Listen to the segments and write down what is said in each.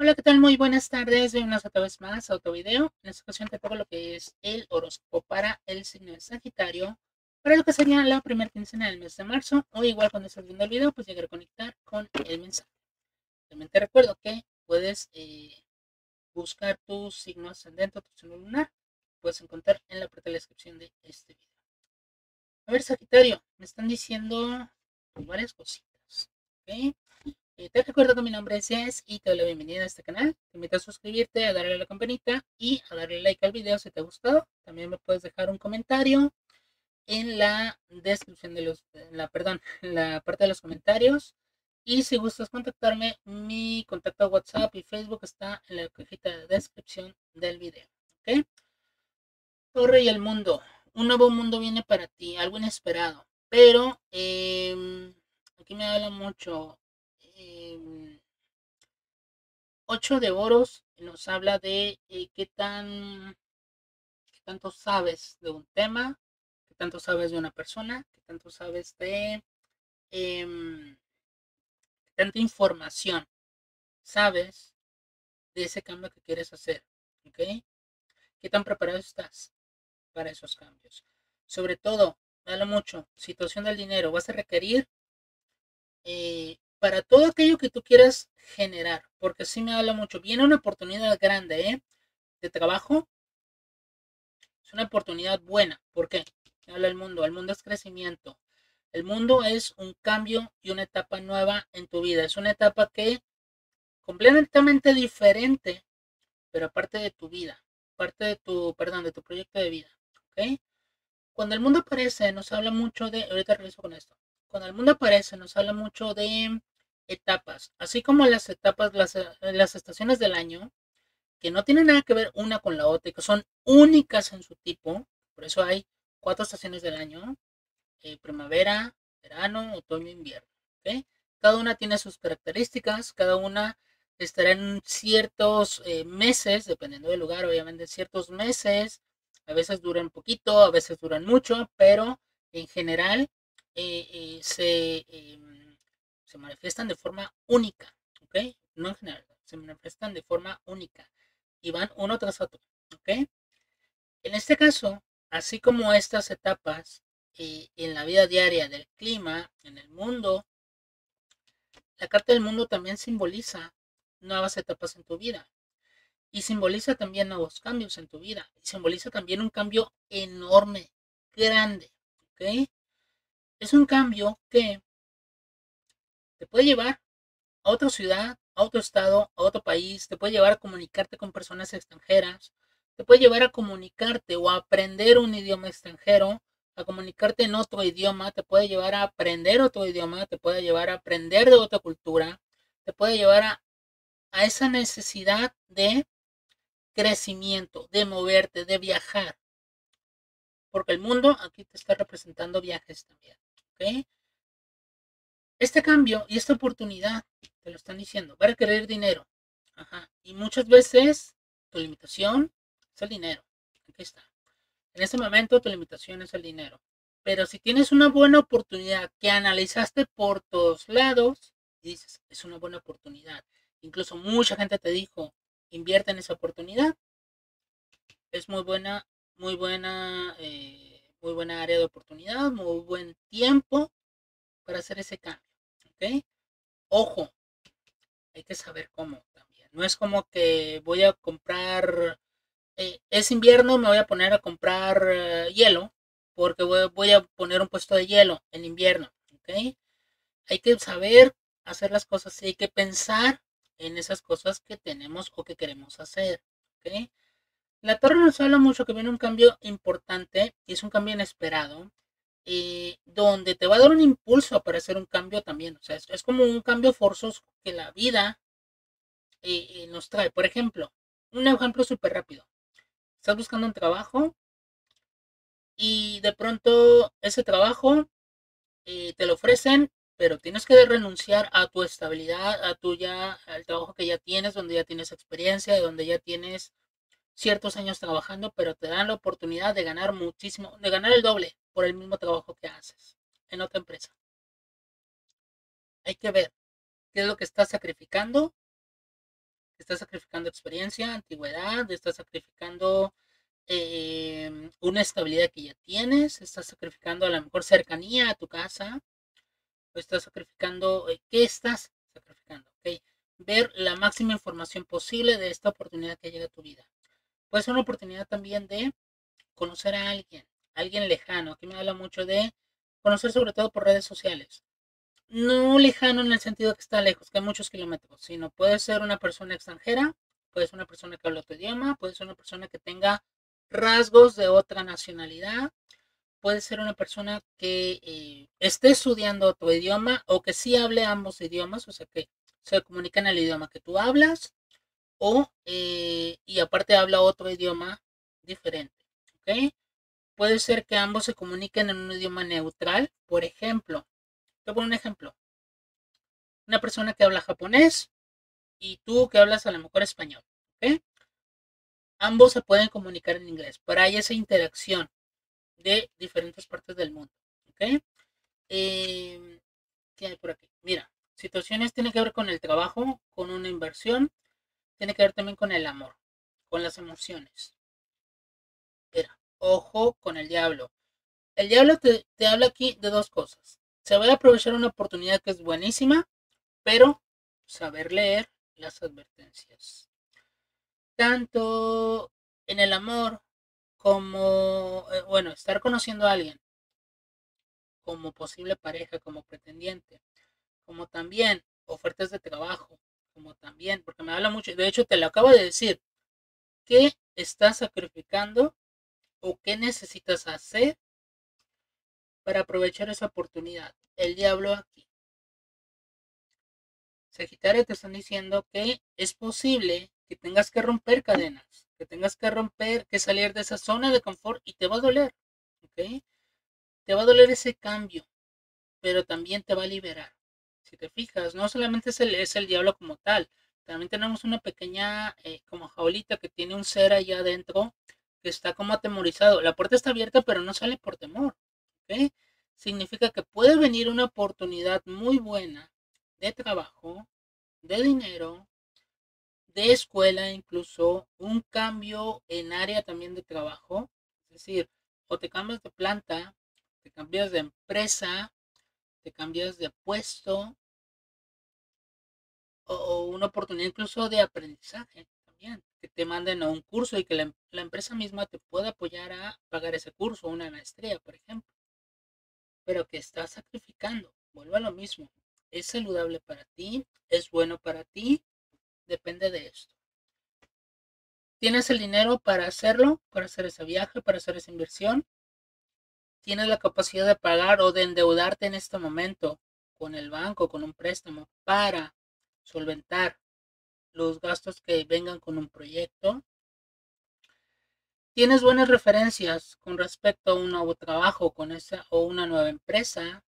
Hola, ¿qué tal? Muy buenas tardes. Bienvenidos otra vez más a otro video. En esta ocasión te pongo lo que es el horóscopo para el signo de Sagitario, para lo que sería la primera quincena del mes de marzo, o igual cuando estés viendo el video, pues llegar a conectar con el mensaje. También te recuerdo que puedes eh, buscar tu signo ascendente o tu signo lunar. Puedes encontrar en la parte de la descripción de este video. A ver, Sagitario, me están diciendo varias cositas. ¿ok? Eh, te recuerdo que mi nombre es Jess y te doy la bienvenida a este canal. Te invito a suscribirte, a darle a la campanita y a darle like al video si te ha gustado. También me puedes dejar un comentario en la descripción de los, la, perdón, la parte de los comentarios. Y si gustas contactarme, mi contacto WhatsApp y Facebook está en la cajita de descripción del video. ¿Ok? Torre y el mundo. Un nuevo mundo viene para ti, algo inesperado. Pero em, aquí me habla mucho 8 em, de oros nos habla de eh, qué tan qué tanto sabes de un tema, qué tanto sabes de una persona, qué tanto sabes de eh, tanta información sabes de ese cambio que quieres hacer, ¿ok? ¿Qué tan preparado estás para esos cambios? Sobre todo, habla mucho, situación del dinero, vas a requerir eh, para todo aquello que tú quieras generar, porque sí me habla mucho. Viene una oportunidad grande ¿eh? de trabajo. Es una oportunidad buena. ¿Por qué? Habla el mundo. El mundo es crecimiento. El mundo es un cambio y una etapa nueva en tu vida. Es una etapa que completamente diferente, pero aparte de tu vida, parte de tu, perdón, de tu proyecto de vida. ¿Ok? Cuando el mundo aparece, nos habla mucho de, ahorita regreso con esto. Cuando el mundo aparece, nos habla mucho de etapas, así como las etapas, las, eh, las estaciones del año, que no tienen nada que ver una con la otra, que son únicas en su tipo, por eso hay cuatro estaciones del año, eh, primavera, verano, otoño, invierno. Cada una tiene sus características, cada una estará en ciertos eh, meses, dependiendo del lugar, obviamente ciertos meses, a veces duran poquito, a veces duran mucho, pero en general se em, se manifiestan de forma única, ¿ok? No en general, se manifiestan de forma única y van uno tras otro, ¿ok? En este caso, así como estas etapas eh, en la vida diaria del clima, en el mundo, la carta del mundo también simboliza nuevas etapas en tu vida y simboliza también nuevos cambios en tu vida y simboliza también un cambio enorme, grande, ¿ok? Es un cambio que te puede llevar a otra ciudad, a otro estado, a otro país, te puede llevar a comunicarte con personas extranjeras, te puede llevar a comunicarte o a aprender un idioma extranjero, a comunicarte en otro idioma, te puede llevar a aprender otro idioma, te puede llevar a aprender de otra cultura, te puede llevar a, a esa necesidad de crecimiento, de moverte, de viajar. Porque el mundo aquí te está representando viajes también. Este cambio y esta oportunidad, te lo están diciendo, va a requerir dinero. Y muchas veces tu limitación es el dinero. Aquí está. En este momento tu limitación es el dinero. Pero si tienes una buena oportunidad que analizaste por todos lados, y dices, es una buena oportunidad. Incluso mucha gente te dijo, invierte en esa oportunidad. Es muy buena, muy buena, eh, muy buena área de oportunidad, muy buen tiempo para hacer ese cambio. Ojo, hay que saber cómo también. No es como que voy a comprar, eh, es invierno, me voy a poner a comprar eh, hielo, porque voy, a poner un puesto de hielo en invierno, ¿ok? Hay que saber hacer las cosas y hay que pensar en esas cosas que tenemos o que queremos hacer. La torre nos habla mucho que viene un cambio importante y es un cambio inesperado eh, donde te va a dar un impulso para hacer un cambio también. O sea, es, como un cambio forzoso que la vida eh, eh, nos trae. Por ejemplo, un ejemplo súper rápido. Estás buscando un trabajo y de pronto ese trabajo te lo ofrecen, pero tienes que renunciar a tu estabilidad, a tu ya, al trabajo que ya tienes, donde ya tienes experiencia, donde ya tienes ciertos años trabajando, pero te dan la oportunidad de ganar muchísimo, de ganar el doble por el mismo trabajo que haces en otra empresa. Hay que ver qué es lo que estás sacrificando, estás sacrificando experiencia, antigüedad, estás sacrificando em, una estabilidad que ya tienes, estás sacrificando a lo mejor cercanía a tu casa, estás sacrificando, eh, ¿qué estás sacrificando? ¿Okay? Ver la máxima información posible de esta oportunidad que llega a tu vida. Puede ser una oportunidad también de conocer a alguien, alguien lejano. Aquí me habla mucho de conocer sobre todo por redes sociales. No lejano en el sentido que está lejos, que hay muchos kilómetros, sino puede ser una persona extranjera, puede ser una persona que habla otro idioma, puede ser una persona que tenga rasgos de otra nacionalidad, puede ser una persona que eh, esté estudiando otro idioma o que sí hable ambos idiomas, o sea que se comunica en el idioma que tú hablas o eh, y aparte habla otro idioma diferente. ¿ok? Puede ser que ambos se comuniquen en un idioma neutral. Por ejemplo, te pongo un ejemplo. Una persona que habla japonés y tú que hablas a lo mejor español. ¿ok? Ambos se pueden comunicar en inglés, pero hay esa interacción de diferentes partes del mundo. ¿Ok? Eh, ¿Qué hay por aquí? Mira, situaciones tienen que ver con el trabajo, con una inversión, tiene que ver también con el amor, con las emociones. Mira, ojo con el diablo. El diablo te, habla aquí de dos cosas. Se va a aprovechar una oportunidad que es buenísima, pero saber leer las advertencias. Tanto en el amor como, eh, bueno, estar conociendo a alguien como posible pareja, como pretendiente, como también ofertas de trabajo, como también, porque me habla mucho, de hecho te lo acabo de decir, ¿qué estás sacrificando o qué necesitas hacer para aprovechar esa oportunidad? El diablo aquí. Sagitario te están diciendo que es posible que tengas que romper cadenas, que tengas que romper, que salir de esa zona de confort y te va a doler, ¿ok? Te va a doler ese cambio, pero también te va a liberar. Si te fijas, no solamente es el, es el diablo como tal, también tenemos una pequeña eh, como jaulita que tiene un ser allá adentro que está como atemorizado. La puerta está abierta, pero no sale por temor. ¿ok? Significa que puede venir una oportunidad muy buena de trabajo, de dinero, de escuela, incluso un cambio en área también de trabajo. Es decir, o te cambias de planta, te cambias de empresa, te cambias de puesto, o, una oportunidad incluso de aprendizaje también, que te manden a un curso y que la, empresa misma te pueda apoyar a pagar ese curso, una maestría, por ejemplo. Pero que estás sacrificando, vuelvo a lo mismo. Es saludable para ti, es bueno para ti, depende de esto. ¿Tienes el dinero para hacerlo, para hacer ese viaje, para hacer esa inversión? ¿Tienes la capacidad de pagar o de endeudarte en este momento con el banco, con un préstamo, para solventar los gastos que vengan con un proyecto? ¿Tienes buenas referencias con respecto a un nuevo trabajo con esa o una nueva empresa?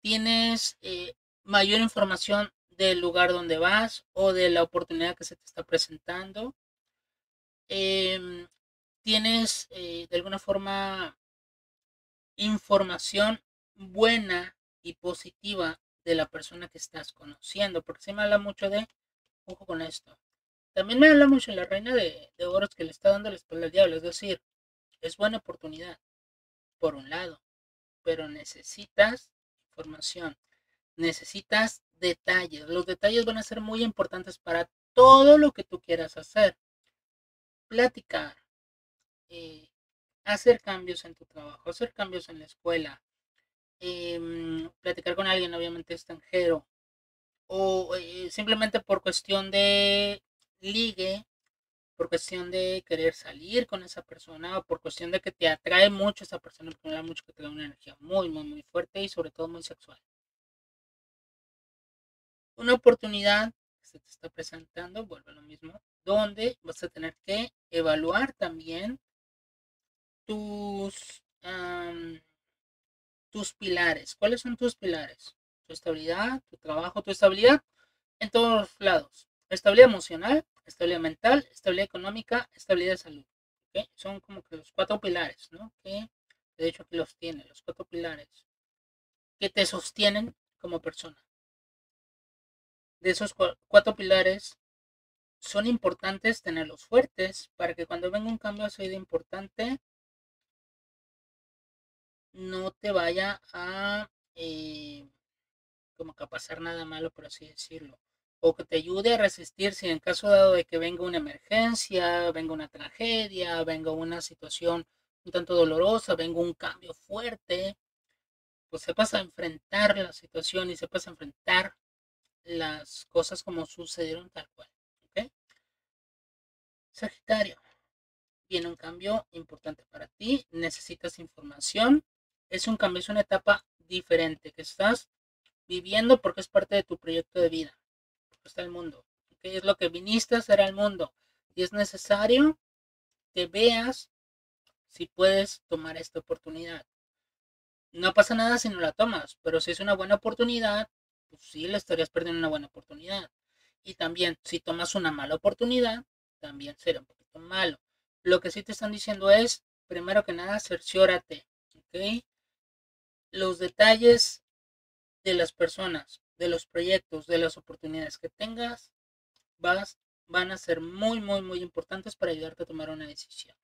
¿Tienes eh, mayor información del lugar donde vas o de la oportunidad que se te está presentando. Em, tienes eh, de alguna forma información buena y positiva de la persona que estás conociendo, porque se me habla mucho de, ojo con esto, también me habla mucho la reina de, de oros que le está dando la espalda al diablo, es decir, es buena oportunidad, por un lado, pero necesitas información, necesitas detalles. Los detalles van a ser muy importantes para todo lo que tú quieras hacer. Platicar, eh, hacer cambios en tu trabajo, hacer cambios en la escuela, em, platicar con alguien obviamente extranjero o eh, simplemente por cuestión de ligue, por cuestión de querer salir con esa persona o por cuestión de que te atrae mucho esa persona, porque mucho que te da una energía muy, muy, muy fuerte y sobre todo muy sexual. Una oportunidad que se te está presentando, vuelve a lo mismo, donde vas a tener que evaluar también tus, tus pilares. ¿Cuáles son tus pilares? Tu estabilidad, tu trabajo, tu estabilidad en todos los lados. Estabilidad emocional, estabilidad mental, estabilidad económica, estabilidad de salud. Son como que los cuatro pilares, ¿no? Que de hecho aquí los tiene, los cuatro pilares que te sostienen como persona de esos cuatro pilares, son importantes tenerlos fuertes para que cuando venga un cambio así de importante no te vaya a eh, como que a pasar nada malo, por así decirlo. O que te ayude a resistir si en caso dado de que venga una emergencia, venga una tragedia, venga una situación un tanto dolorosa, venga un cambio fuerte, pues sepas a enfrentar la situación y sepas a enfrentar las cosas como sucedieron tal cual. Sagitario, viene un cambio importante para ti, necesitas información, es un cambio, es una etapa diferente que estás viviendo porque es parte de tu proyecto de vida, está el mundo, es lo que viniste a hacer al mundo y es necesario que veas si puedes tomar esta oportunidad. No pasa nada si no la tomas, pero si es una buena oportunidad, pues sí le estarías perdiendo una buena oportunidad. Y también, si tomas una mala oportunidad, también será un poquito malo. Lo que sí te están diciendo es, primero que nada, cerciórate, ¿ok? Los detalles de las personas, de los proyectos, de las oportunidades que tengas, van a ser muy, muy, muy importantes para ayudarte a tomar una decisión.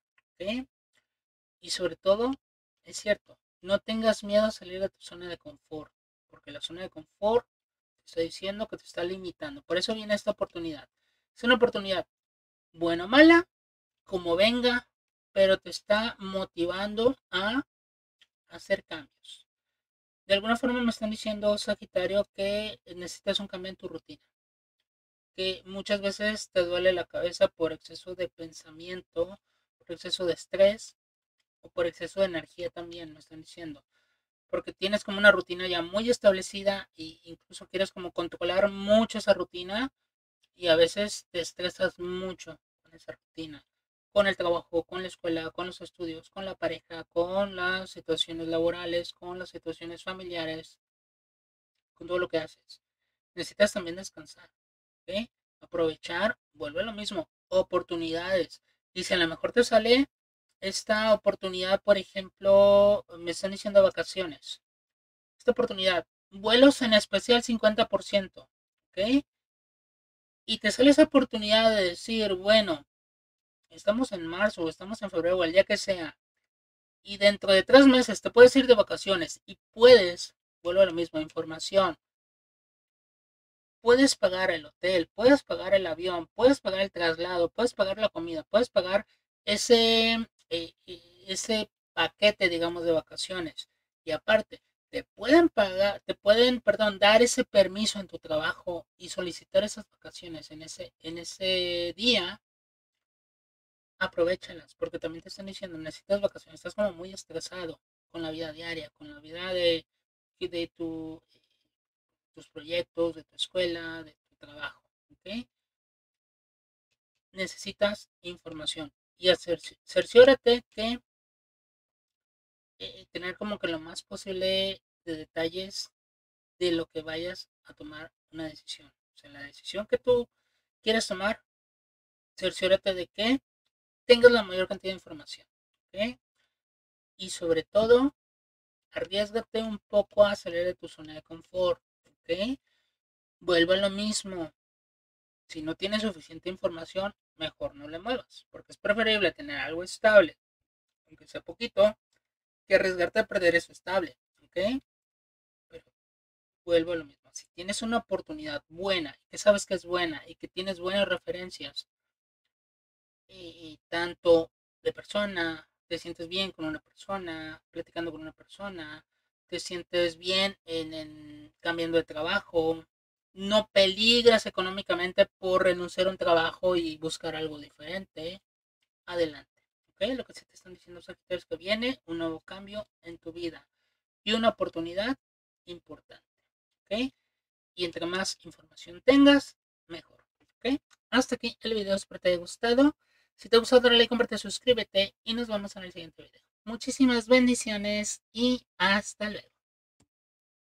Y sobre todo, es cierto, no tengas miedo a salir de tu zona de confort, porque la zona de confort te está diciendo que te está limitando. Por eso viene esta oportunidad. Es una oportunidad buena o mala, como venga, pero te está motivando a hacer cambios. De alguna forma me están diciendo, Sagitario, que necesitas un cambio en tu rutina. Que muchas veces te duele la cabeza por exceso de pensamiento, por exceso de estrés, o por exceso de energía también, me están diciendo. Porque tienes como una rutina ya muy establecida e incluso quieres como controlar mucho esa rutina y a veces te estresas mucho con esa rutina, con el trabajo, con la escuela, con los estudios, con la pareja, con las situaciones laborales, con las situaciones familiares, con todo lo que haces. Necesitas también descansar, ¿ok? Aprovechar, vuelve a lo mismo, oportunidades. Y si a lo mejor te sale esta oportunidad, por ejemplo, me están diciendo vacaciones. Esta oportunidad, vuelos en especial 50%, ¿ok? Y te sale esa oportunidad de decir, bueno, estamos en marzo estamos en febrero el día que sea, y dentro de tres meses te puedes ir de vacaciones y puedes, vuelvo a la misma información, puedes pagar el hotel, puedes pagar el avión, puedes pagar el traslado, puedes pagar la comida, puedes pagar ese eh, ese paquete, digamos, de vacaciones. Y aparte, te pueden pagar, te pueden, perdón, dar ese permiso en tu trabajo y solicitar esas vacaciones en ese, en ese día, aprovechalas, porque también te están diciendo, necesitas vacaciones, estás como muy estresado con la vida diaria, con la vida de, de tu, tus proyectos, de tu escuela, de tu trabajo, Necesitas información y hacer, cerciórate que eh, tener como que lo más posible de detalles de lo que vayas a tomar una decisión. O sea, la decisión que tú quieres tomar, cerciórate de que tengas la mayor cantidad de información. Y sobre todo, arriesgate un poco a salir de tu zona de confort. ¿ok? Vuelve a lo mismo. Si no tienes suficiente información, mejor no le muevas, porque es preferible tener algo estable, aunque sea poquito, que arriesgarte a perder eso estable. Pero vuelvo a lo mismo. Si tienes una oportunidad buena, que sabes que es buena y que tienes buenas referencias, y, tanto de persona, te sientes bien con una persona, platicando con una persona, te sientes bien en, cambiando de trabajo, no peligras económicamente por renunciar a un trabajo y buscar algo diferente, adelante. ¿ok? Lo que se te están diciendo es que viene un nuevo cambio en tu vida y una oportunidad importante. ¿ok? Y entre más información tengas, mejor. ¿ok? Hasta aquí el video, espero te haya gustado. Si te gustado, dale like, comparte, suscríbete y nos vemos en el siguiente video. Muchísimas bendiciones y hasta luego.